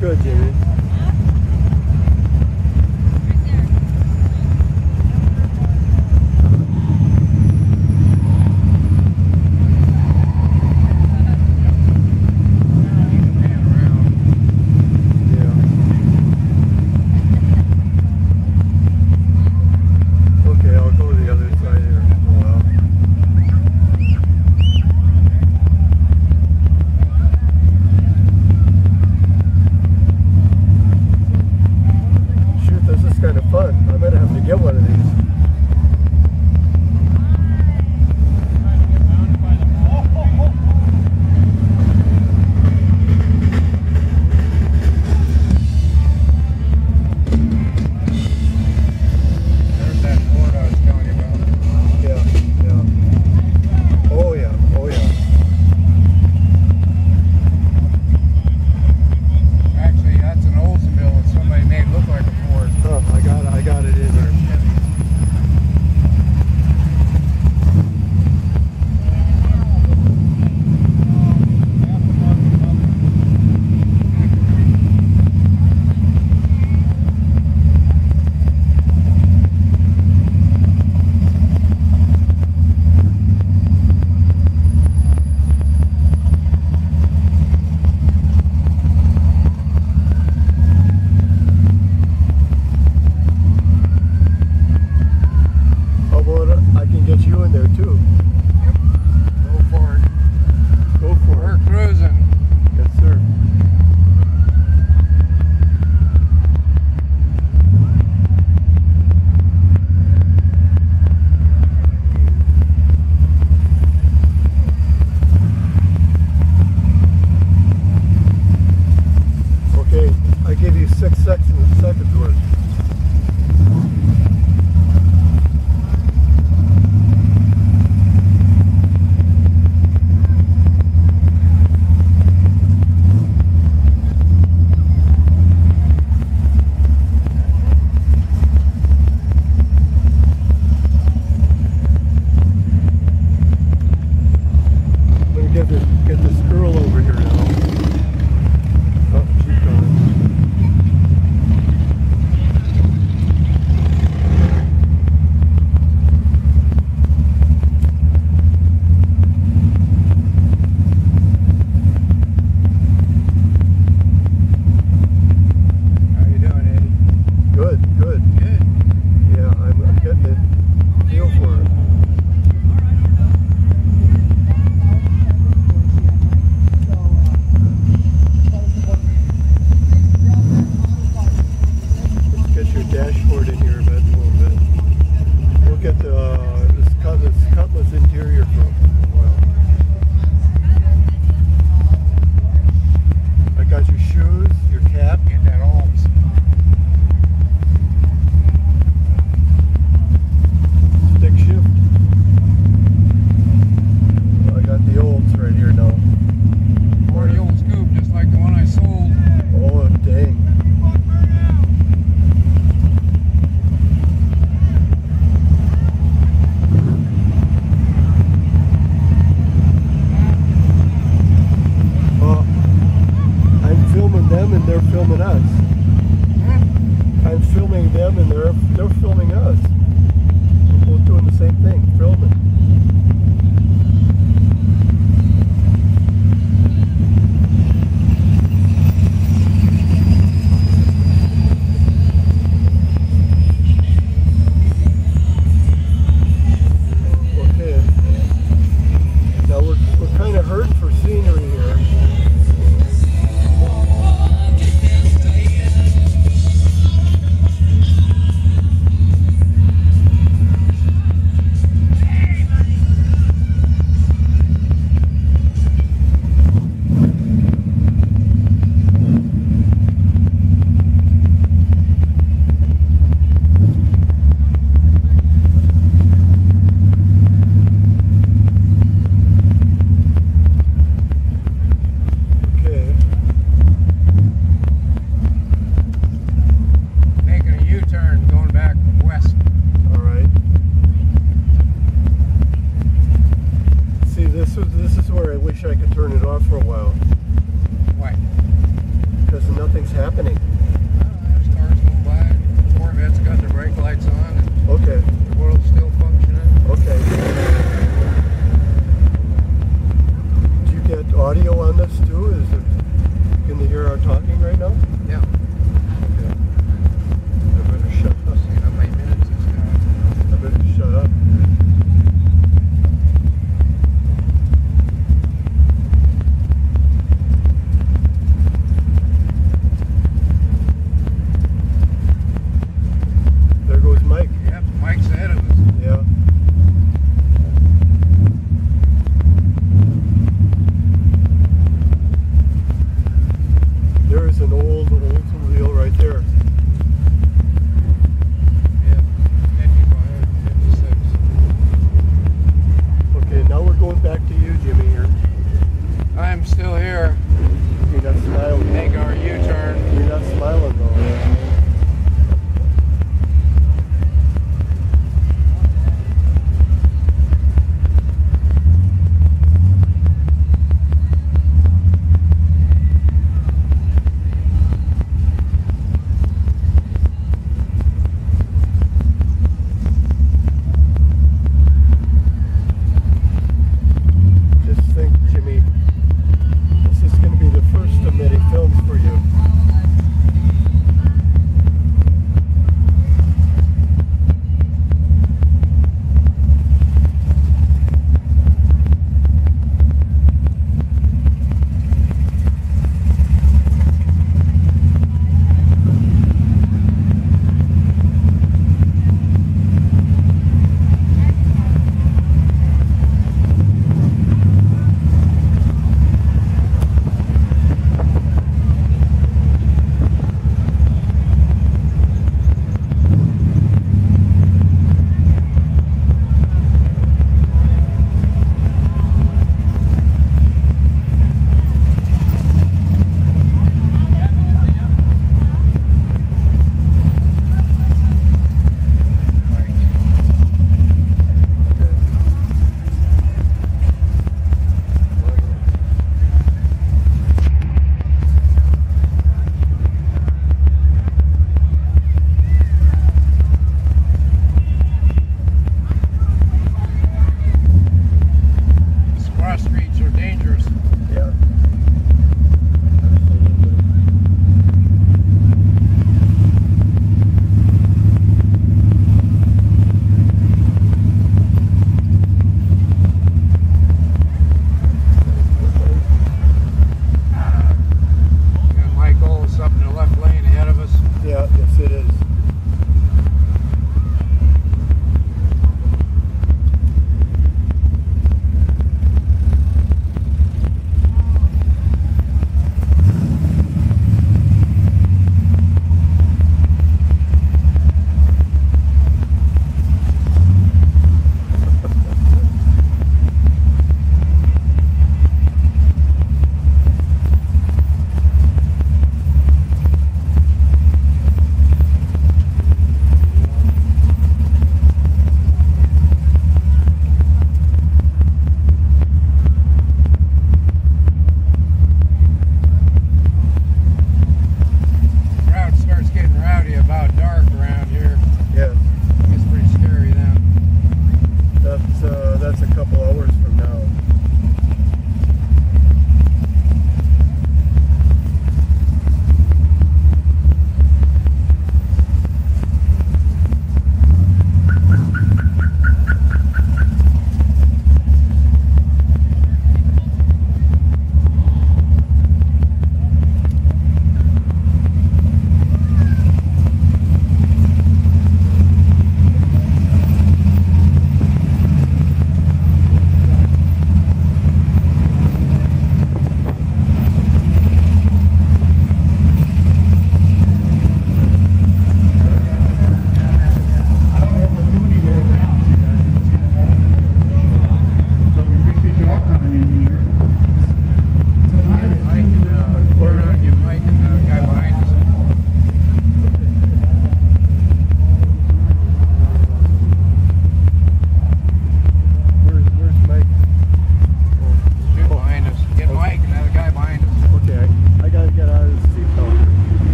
good, Jimmy. Made